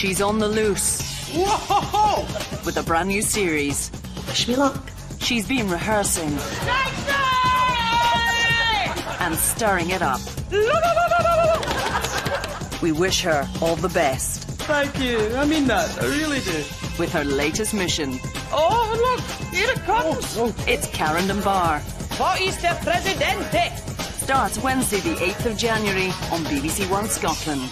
She's on the loose Whoa! with a brand new series. Wish me luck. She's been rehearsing and stirring it up. We wish her all the best Thank you. I mean that. I really do. with her latest mission. Oh, look. Here it comes. Oh, oh. It's Karen Dunbar. What is the presidente? Starts Wednesday, the 8th of January on BBC One Scotland.